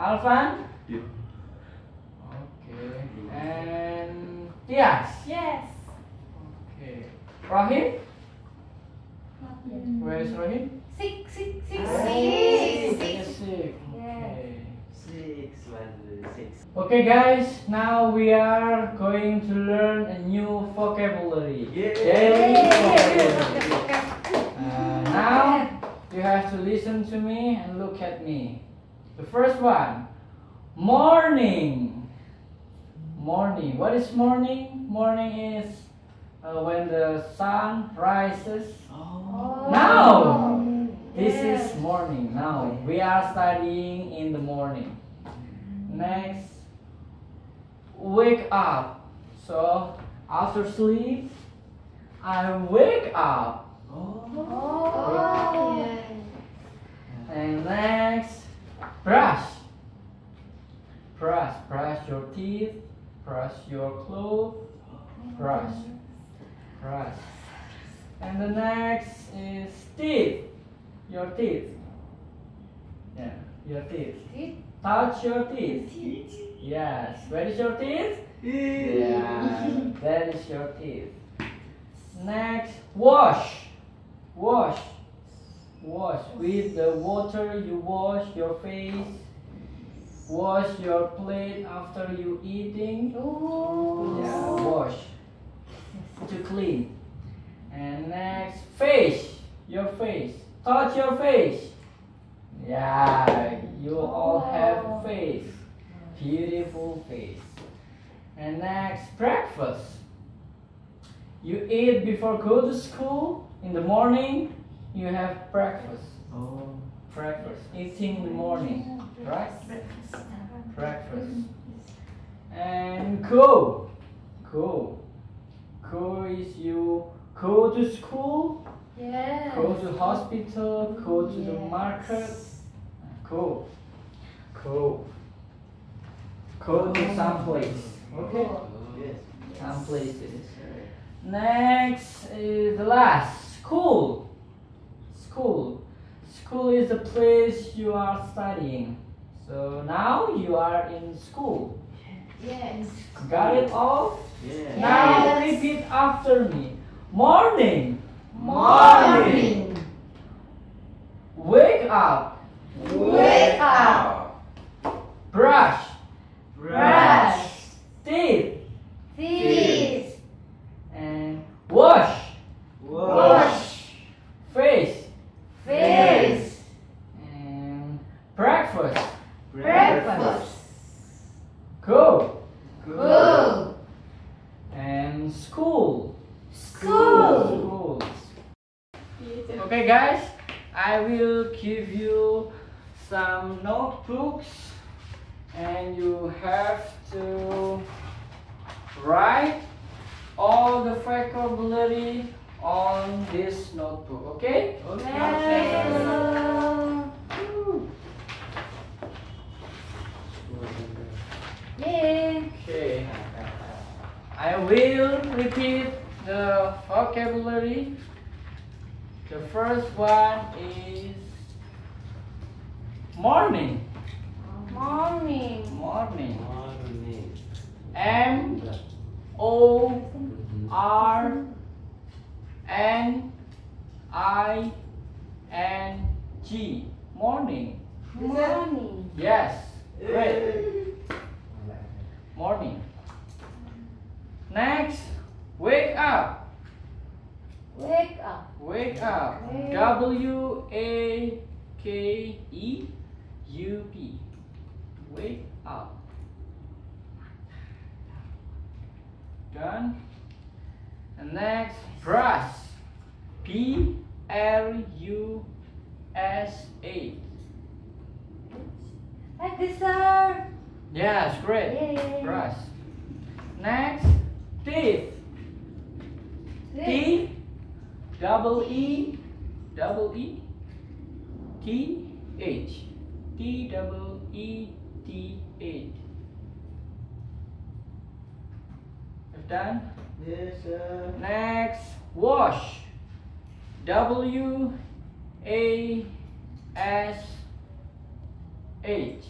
Alvan. Yeah. Okay. And Tias. Yes. Okay. Rohim. Where is Rohim? Six, six, six, Oh, six. he's sick. Yes. Okay. Six, one, six. Okay, guys. Now we are going to learn a new vocabulary. Yay. Daily vocabulary. Uh, now you have to listen to me and look at me. The first one, morning. Morning. What is morning? Morning is uh, when the sun rises. Oh. Now, this Yes. is morning. Now we are studying in the morning. Next, wake up. So after sleep, I wake up. Oh. And next, brush. Brush, brush your teeth, brush your clothes, brush, brush. And the next is teeth, your teeth. Yeah, your teeth. Teeth. Touch your teeth. teeth. Yes. Where is your teeth? Yeah, that is your teeth. Next, wash. Wash. Wash. With the water, you wash your face. Wash your plate after you eating. Oh. Yeah, wash. To clean. And next, face. Your face. Touch your face. Yeah, you all have face. Beautiful face. And next, breakfast. You eat before go to school in the morning. You have breakfast. Oh. Breakfast. Eating in the morning, right? Breakfast. And go. Go. Go is you go to school, Yes. go to hospital, go to the market. Go. Go. Go to some place. Okay? Yes. Some places. Next is the last. School. School. School is the place you are studying. So now you are in school. Yes. Got it all? Yes. Now Yes. repeat after me. Morning. Morning. Wake up. Wake up. Brush. Brush. Teeth. Teeth. And wash. Wash. Face. Face. And breakfast. Breakfast. Go. Go. And school. School. Schools. Okay, guys, I will give you some notebooks and you have to write all the vocabulary on this notebook, okay? Well. Yeah. Okay. I will repeat the vocabulary. The first one is morning. Morning. Morning. Morning. M O R N I N G. Morning. Morning. Yes. Great. Morning. Next, wake up. Wake up. Wake up. Wake. W A K E U P. Wake up. Done. And next, brush. P L U S A. Like this, sir. Yes, great. Yay. Brush. Next, teeth. T double E double E T H T double E T H. You've done? Yes, sir. Next, wash. W A S H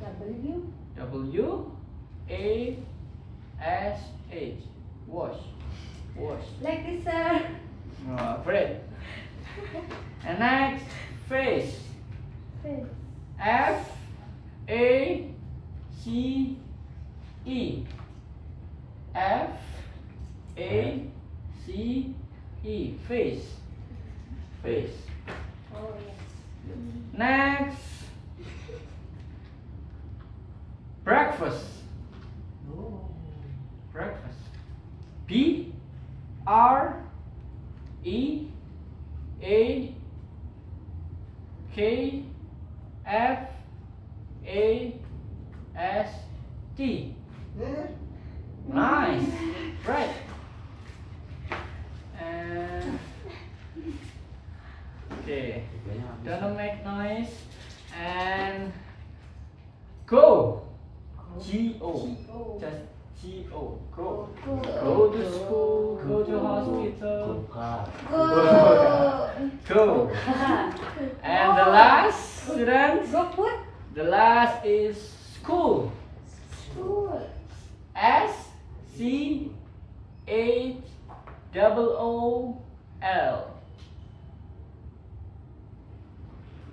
W. W A S H wash wash. Like this, sir. Oh, great. And next, face. Face. F A C E F A C E face face Oh, yes. next breakfast Oh. breakfast B R E A K F A S T? Nice. Right. And okay. Gonna make noise and go. G O. Go. Just G O. Go. Go. Go to school. Go to hospital. Go. Go. And the last student. Go put. The last is school. School. S C H double O L.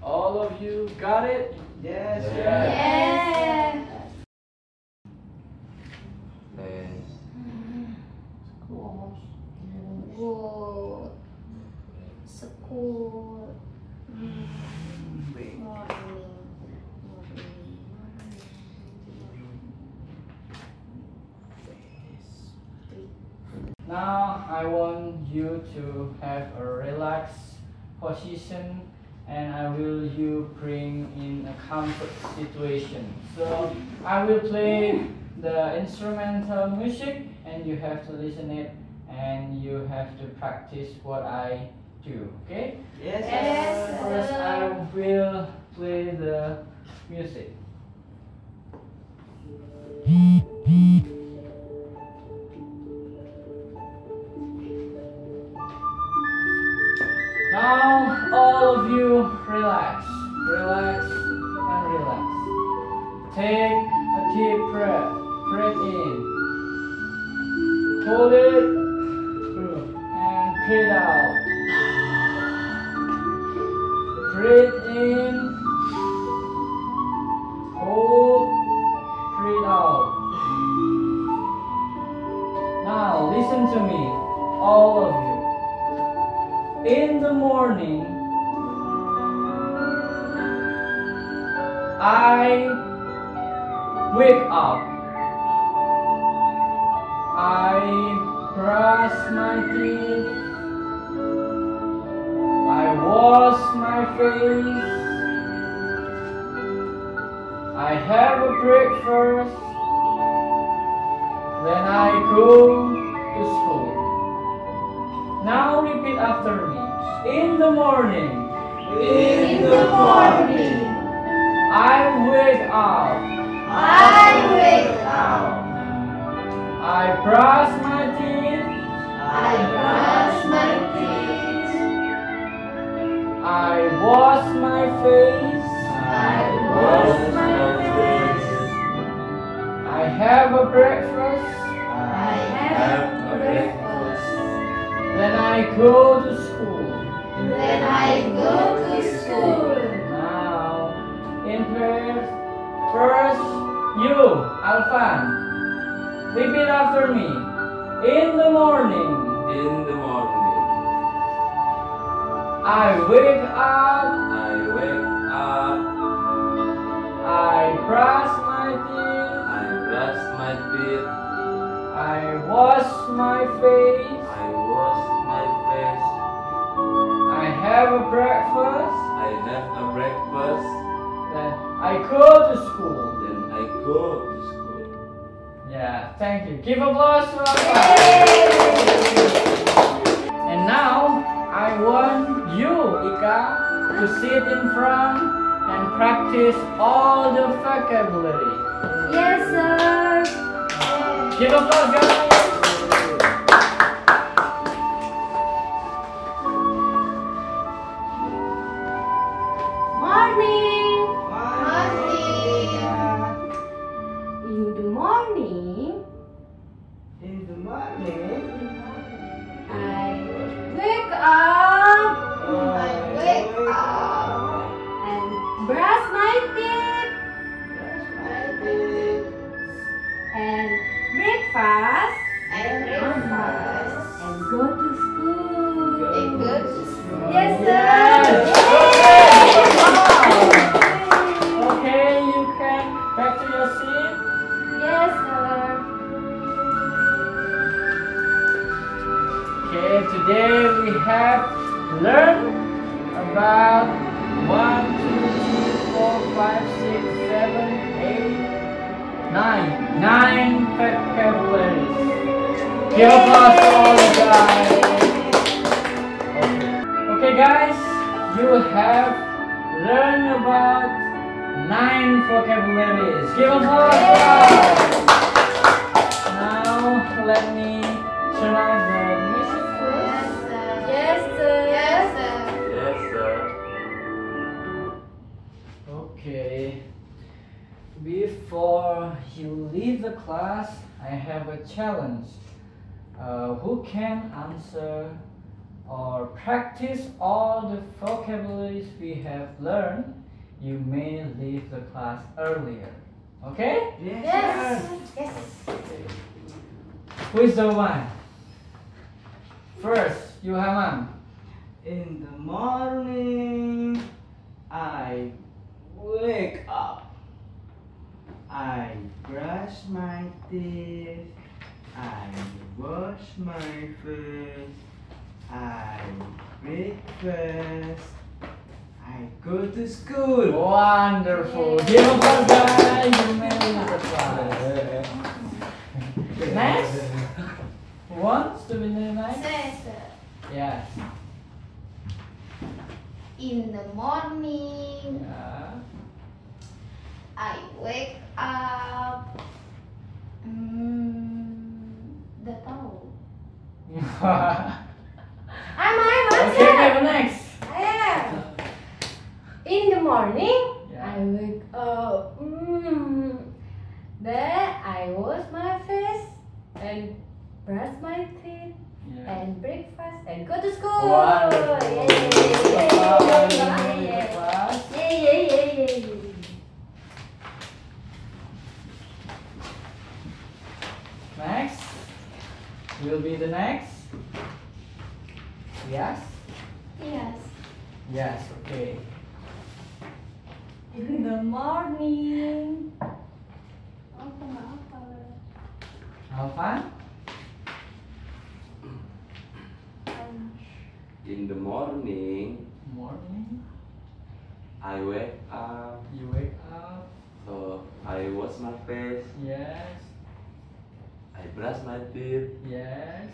All of you got it? Yes, sir. Morning. Morning. Now I want you to have a relaxed position and I will you bring in a comfort situation. So I will play the instrumental music and you have to listen it and you have to practice what I do. Okay? Yes, Yes. First I will play the music. Now all of you relax, relax and relax. Take a deep breath, breathe in. Hold it and breathe out. Breathe The morning, I wake up. I wake up. I brush my teeth. I brush my teeth. I wash my face. I wash my face. I have a breakfast. I have a breakfast. Then I go to school. Then I go to school. Now, in prayers, first you, Alfan. Repeat after me. In the morning, In the morning, I wake up. I wake up, I brush my teeth. I brush my teeth. I wash my face. Give applause to our class. And now I want you, Ika, to sit in front and practice all the vocabulary. Yes, sir. Give applause, guys. Before you leave the class, I have a challenge. Uh, who can answer or practice all the vocabularies we have learned? You may leave the class earlier. Okay? Yes. Yes. Who is the one? First, you Hamam. In the morning, I wake up. I brush my teeth. I wash my face. I breakfast. I go to school. Wonderful. Give applause, guys. You may leave the class. Next. Who wants to be the next? Yes. Yes. In the morning, Yeah. I wake up. Mm, the tahu. I'm I'm okay, okay, next. Yeah. In the morning, Yeah. I wake up. Mm, then I wash my face and brush my teeth Yeah. and breakfast and go to school. Wonderful. Yeah, Applause. You yeah, may leave the yeah, class. yeah, yeah, yeah, yeah, yeah. Next. Will be the next. Yes. Yes. Yes. Okay. In the morning, Apa nggak apa? Alvan. In the morning, Morning. I wake up. You wake up. So I wash my face. Yes. I brush my teeth. Yes.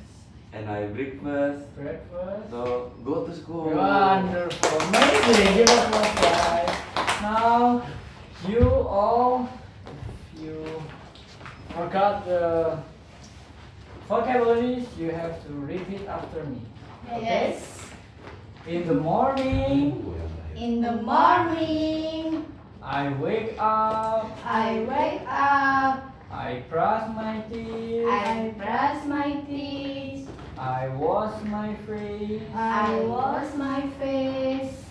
And I breakfast. Breakfast. So go to school. Wonderful, amazing. Give us one guys. Now, you all, if you forgot the vocabularies, you have to repeat after me. Okay? Yes. In the morning, In the morning, I wake up, I wake up. I brush my teeth, I brush my teeth. I wash my face, I wash my face.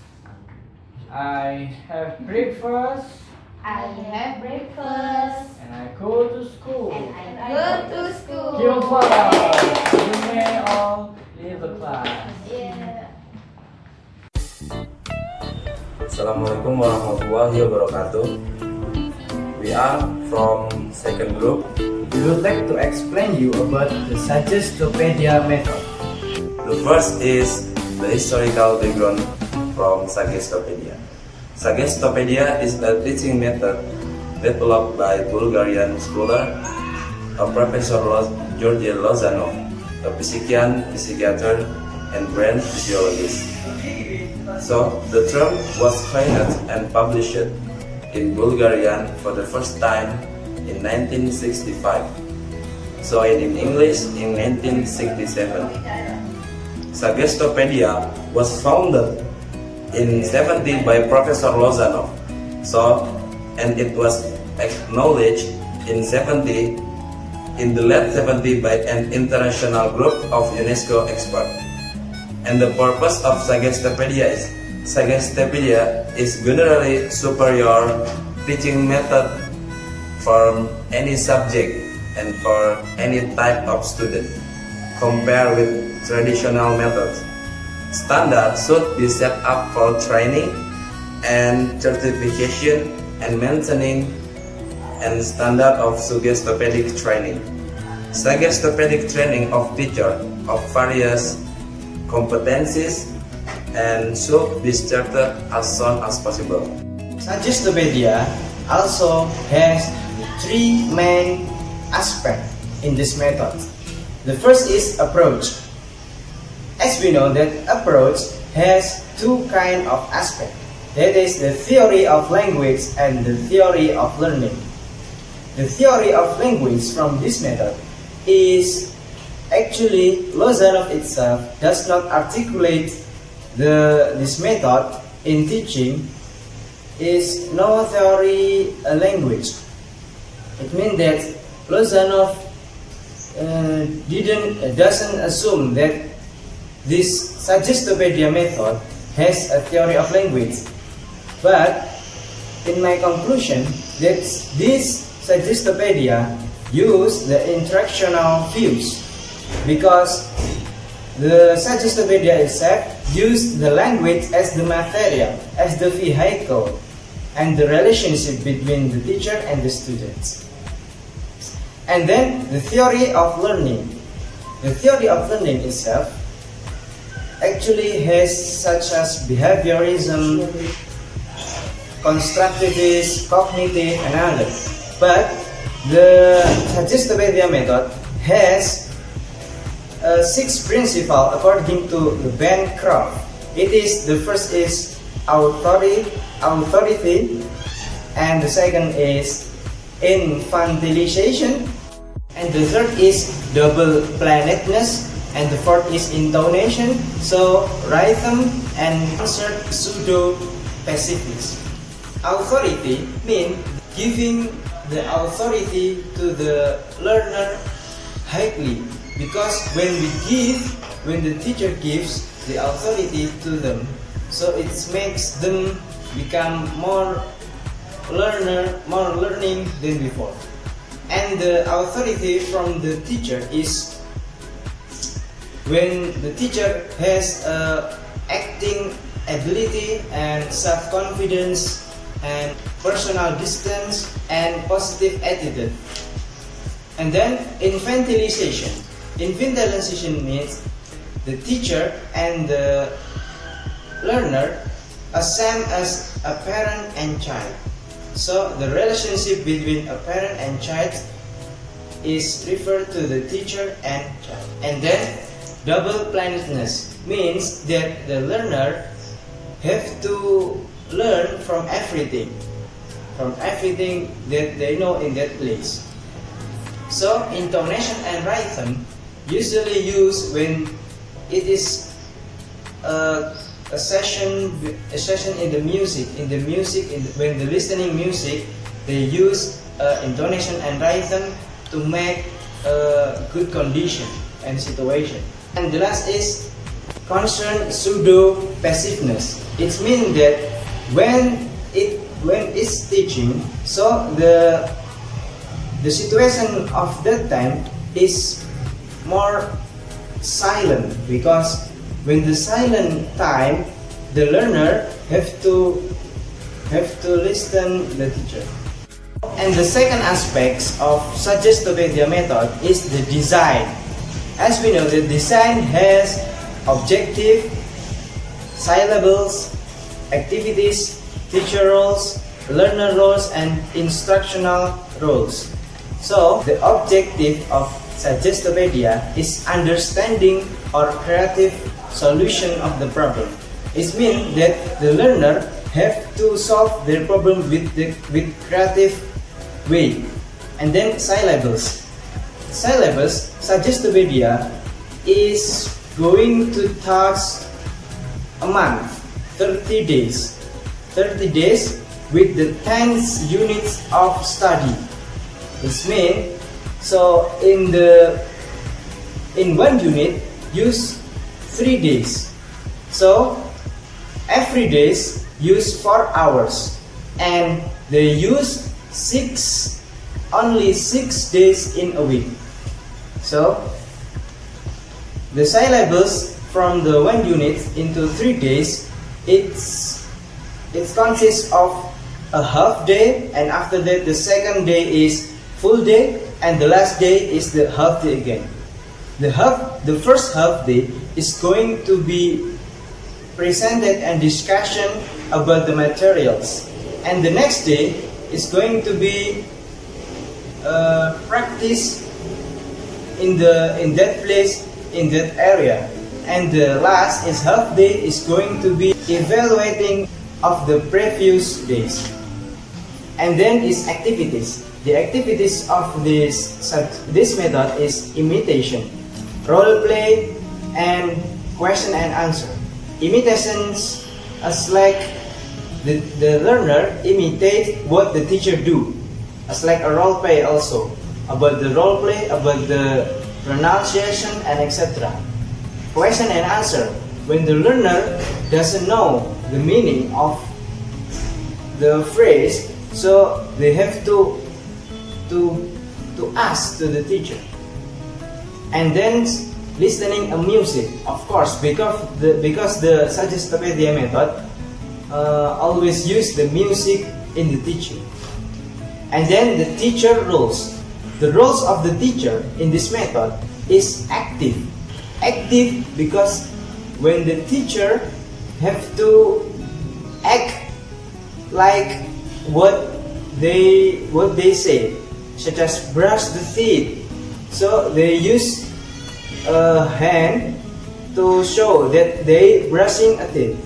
I have breakfast, I have breakfast. and I go to school. And I go to school. Give applause. Assalamualaikum warahmatullahi wabarakatuh. We are from second group. We would like to explain you about the Suggestopedia method. The first is the historical background from Suggestopedia. Suggestopedia is a teaching method developed by Bulgarian scholar, a Professor Lo- George Lozanov, a physician, psychiater, and brain physiologist. So, the term was coined and published in Bulgarian for the first time in 1965. So, in English in 1967. Suggestopedia was founded in 70 by Professor Lozanov. So, and it was acknowledged in 70 in the late 70 by an international group of UNESCO experts. And the purpose of Suggestopedia is Suggestopedia is generally superior teaching method for any subject and for any type of student compared with traditional methods. Standards should be set up for training and certification and maintaining and standard of suggestopedic training. Suggestopedic training of teacher of various competencies and should be started as soon as possible. Suggestopedia also has three main aspects in this method. The first is approach. As we know that approach has two kind of aspect. That is the theory of language and the theory of learning. The theory of language from this method is actually Lozanov itself does not articulate the this method in teaching is no theory a language. It means that Lozanov uh, didn't uh, doesn't assume that this Suggestopedia method has a theory of language. But in my conclusion, that this Suggestopedia use the interactional views because the Suggestopedia itself use the language as the material, as the vehicle, and the relationship between the teacher and the students. And then the theory of learning. The theory of learning itself actually has such as behaviorism, constructivist, cognitive, and others. But the Suggestopedia method has uh, six principles according to the Bancroft. It is the first is authority, authority, and the second is infantilization, and the third is double planedness, and the fourth is intonation. So rhythm and concert pseudo passiveness. Authority means giving the authority to the learner highly because when we give, when the teacher gives the authority to them, so it makes them become more learner, more learning than before. And the authority from the teacher is when the teacher has uh, acting ability and self-confidence and personal distance and positive attitude. And then infantilization. Infantilization means the teacher and the learner are same as a parent and child. So the relationship between a parent and child is referred to the teacher and child. And then double planedness means that the learner have to learn from everything, from everything that they know in that place. So intonation and rhythm usually used when it is a, a session a session in the music in the music in the, when the listening music they use uh, intonation and rhythm to make a good condition and situation. And the last is concert pseudo passiveness. It means that when it when it's teaching, so the the situation of that time is more silent because when the silent time the learner have to have to listen the teacher And the second aspect of Suggestopedia method is the design. As we know, the design has objective, syllables, activities, teacher roles, learner roles, and instructional roles. So, the objective of Suggestopedia is understanding or creative solution of the problem. It means that the learner have to solve their problem with the with creative way. And then syllables. Syllabus, Suggestopedia is going to task a month, 30 days. 30 days with the 10 units of study. This means, so in the in one unit, use 3 days. So every days use 4 hours and they use six only six days in a week. So the syllabus from the one unit into three days, it's it consists of a half day, and after that the second day is full day, and the last day is the half day again. The half, the first half day is going to be presented and discussion about the materials, and the next day is going to be uh, practice in the in that place in that area. And the last is half day is going to be evaluating of the previous days. And then is activities the activities of this this method is imitation role play and question and answer. Imitations as like the, the learner imitate what the teacher do as like a role play also about the role play about the pronunciation and etc question and answer when the learner doesn't know the meaning of the phrase so they have to to to ask to the teacher and then listening a music of course because the because the Suggestopedia method uh, always use the music in the teaching. And then the teacher roles. The roles of the teacher in this method is active. Active because when the teacher have to act like what they what they say, such as brush the teeth. So they use a hand to show that they brushing a teeth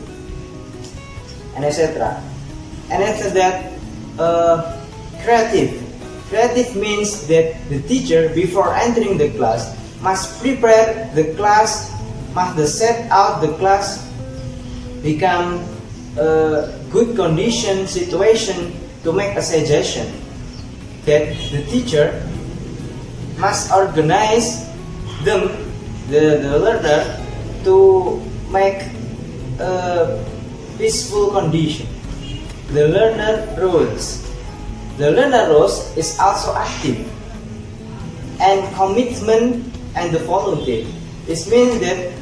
and etc. And after that, uh, creative. Creative means that the teacher, before entering the class, must prepare the class, must set out the class, become a good condition, situation to make a suggestion. That the teacher must organize them, the, the learner, to make a peaceful condition. The learner roles. The learner roles is also active and commitment and the volunteer. It means that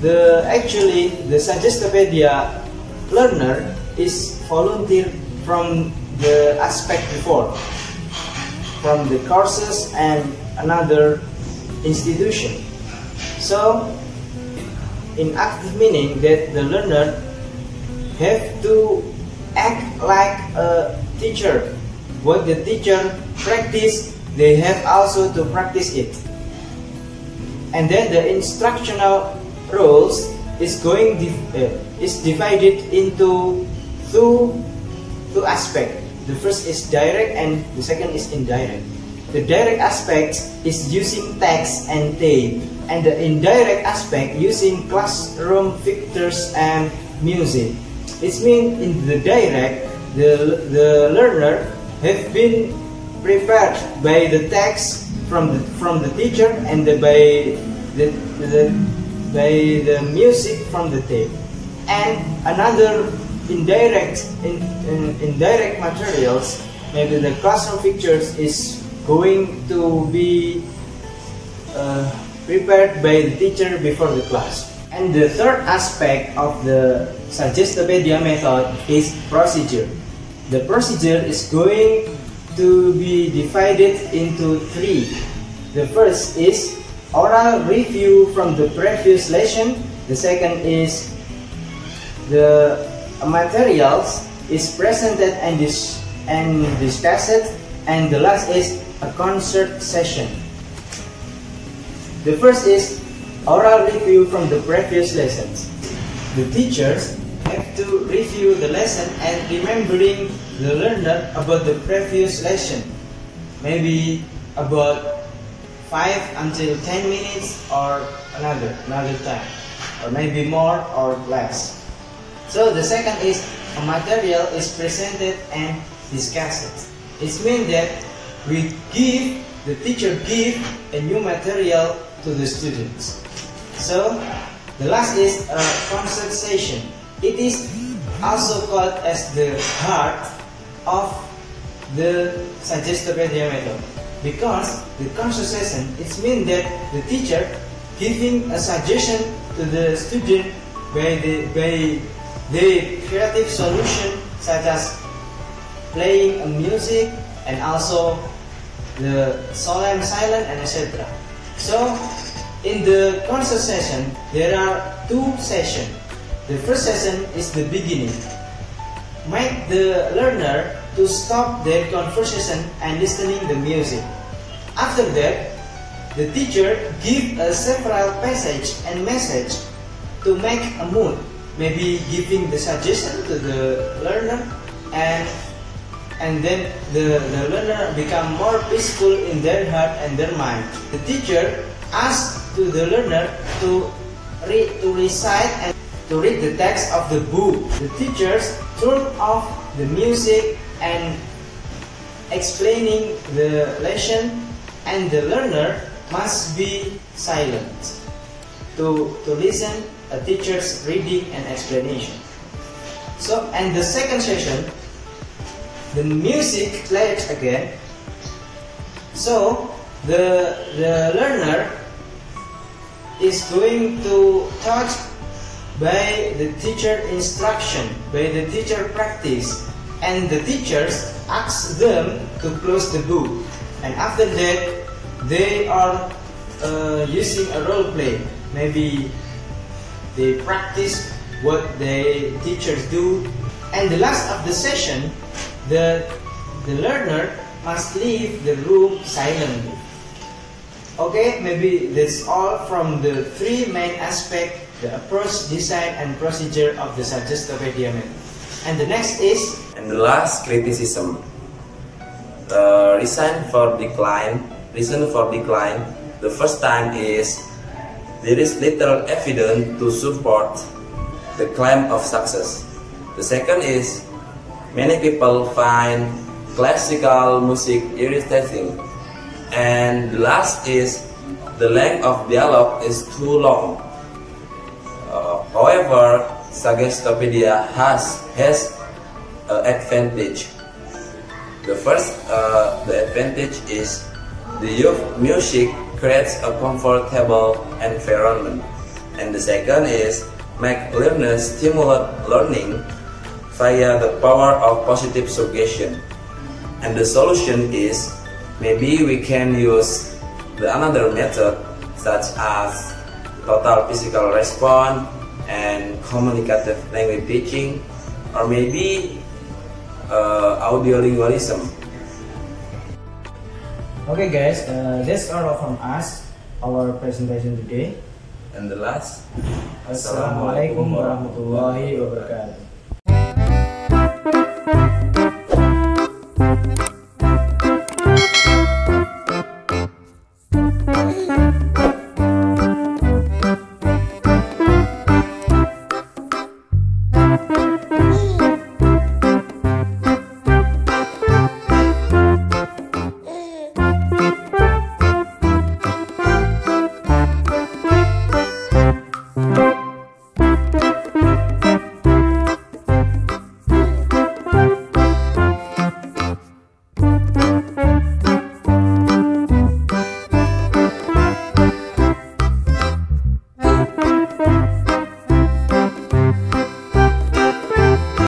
the actually the Suggestopedia learner is volunteer from the aspect before from the courses and another institution. So in active meaning that the learner have to act like a teacher. What the teacher practice, they have also to practice it. And then the instructional roles is going uh, is divided into two two aspects. The first is direct and the second is indirect. The direct aspect is using text and tape, and the indirect aspect using classroom pictures and music. It means in the direct, the, the learner have been prepared by the text from the, from the teacher and the, by, the, the, by the music from the tape. And another indirect, in, in, indirect materials, maybe the classroom pictures is going to be uh, prepared by the teacher before the class. And the third aspect of the Suggestopedia method is procedure. The procedure is going to be divided into three. The first is oral review from the previous lesson. The second is the materials is presented and, dis and discussed. And the last is a concert session. The first is oral review from the previous lessons. The teachers have to review the lesson and remembering the learner about the previous lesson. Maybe about 5 until 10 minutes or another, another time. Or maybe more or less. So the second is a material is presented and discussed. It means that we give, the teacher give a new material to the students. So the last is uh, a concert session. It is also called as the heart of the suggestopedia method because the concert session it means that the teacher giving a suggestion to the student by the by the creative solution such as playing a music and also the solemn silent and etc. So in the concert session there are two sessions. The first session is the beginning. Make the learner to stop their conversation and listening the music. After that, the teacher give a several passage and message to make a mood. Maybe giving the suggestion to the learner and and then the, the learner become more peaceful in their heart and their mind. The teacher asks to the learner to read to recite and to read the text of the book. The teachers turn off the music and explaining the lesson and the learner must be silent to, to listen a teacher's reading and explanation. So, and the second session, the music played again. So, the, the learner is going to touch by the teacher instruction, by the teacher practice, and the teachers ask them to close the book. And after that, they are uh, using a role play. Maybe they practice what the teachers do. And the last of the session, the, the learner must leave the room silently. Okay, maybe that's all from the three main aspects, the approach, design, and procedure of the Suggestopedia method. And the next is... And the last, criticism. The reason for decline, reason for decline, the first time is there is little evidence to support the claim of success. The second is many people find classical music irritating and the last is the length of dialogue is too long. Uh, however, Suggestopedia has has an advantage. The first, uh, the advantage is the youth music creates a comfortable environment, and the second is make learners stimulate learning via the power of positive suggestion. And the solution is Maybe we can use the another method such as total physical response and communicative language teaching or maybe uh, audiolingualism. Okay guys, uh, that's all from us, our presentation today. And the last, Assalamualaikum warahmatullahi wabarakatuh.